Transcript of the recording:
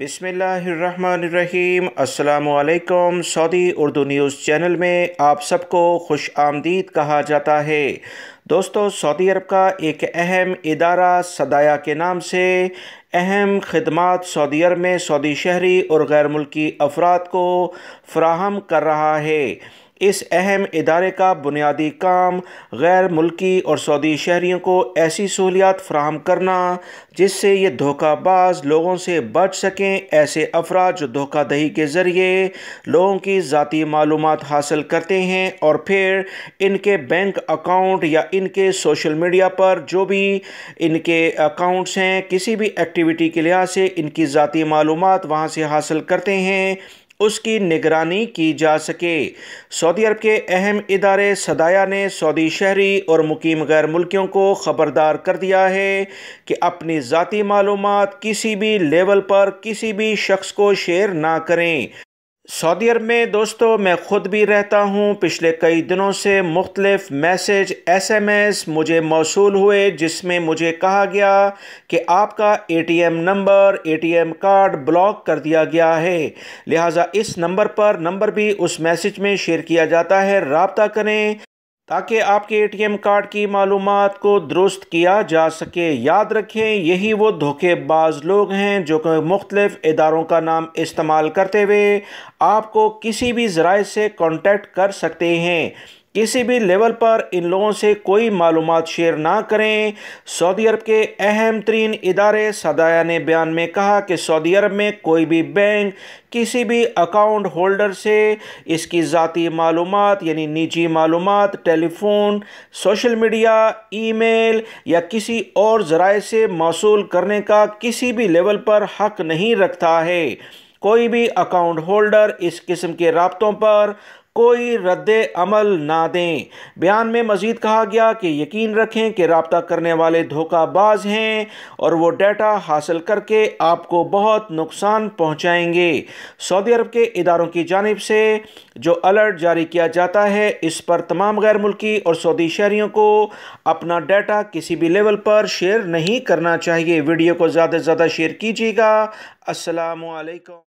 बिसमीम अल्लाम Saudi Urdu news channel में आप सबको खुश आमदीद कहा जाता है। दोस्तों, सऊदी अरब का एक अहम इदारा सदाया के नाम से अहम खदमात सऊदी अरब में सऊदी शहरी और गैर मुल्की अफराद को फ्राहम कर रहा है। इस अहम इदारे का बुनियादी काम गैर मुल्की और सऊदी शहरीों को ऐसी सहूलियात फ्राहम करना, जिससे ये धोखाबाज लोगों से बच सकें, ऐसे अफराद जो धोखादही के ज़रिए लोगों की ज़ाती मालूम हासिल करते हैं और फिर इनके बैंक अकाउंट या इनके सोशल मीडिया पर, जो भी इनके अकाउंट्स हैं, किसी भी एक्टिविटी के लिहाज से इनकी ज़ाती मालूम वहाँ से हासिल करते हैं, उसकी निगरानी की जा सके। सऊदी अरब के अहम इदारे सदाया ने सऊदी शहरी और मुकीम गैर मुल्कियों को ख़बरदार कर दिया है कि अपनी ज़ाती मालूम किसी भी लेवल पर किसी भी शख्स को शेयर ना करें। सऊदी अरब में दोस्तों, मैं ख़ुद भी रहता हूँ। पिछले कई दिनों से मुख्तलिफ़ मैसेज एस एम एस मुझे मौसू हुए, जिसमें मुझे कहा गया कि आपका A T M number A T M card block कर दिया गया है। लिहाजा इस नंबर पर नंबर भी उस मैसेज में शेयर किया जाता है। रबता करें। ताकि आपके एटीएम कार्ड की मालूम को दुरुस्त किया जा सके। याद रखें, यही वो धोखेबाज लोग हैं जो कि मुख्तलिफ़ इदारों का नाम इस्तेमाल करते हुए आपको किसी भी ज़राए से कॉन्टेक्ट कर सकते हैं। किसी भी लेवल पर इन लोगों से कोई मालूम शेयर ना करें। सऊदी अरब के अहम तरीन इदारे सदाया ने बयान में कहा कि सऊदी अरब में कोई भी बैंक, किसी भी अकाउंट होल्डर से इसकी ज़ाती मालूम यानी निजी मालूम टेलीफोन, सोशल मीडिया, ईमेल या किसी और ज़राए से मौसू करने का किसी भी लेवल पर हक नहीं रखता है। कोई भी अकाउंट होल्डर इस किस्म के रबतों पर कोई रद्द अमल ना दें। बयान में मजीद कहा गया कि यकीन रखें कि रबता करने वाले धोखाबाज हैं और वो डाटा हासिल करके आपको बहुत नुकसान पहुँचाएँगे। सऊदी अरब के इदारों की जानब से जो अलर्ट जारी किया जाता है, इस पर तमाम गैर मुल्की और सऊदी शहरीों को अपना डाटा किसी भी लेवल पर शेयर नहीं करना चाहिए। वीडियो को ज़्यादा से ज़्यादा शेयर कीजिएगा। असलकम